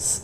S-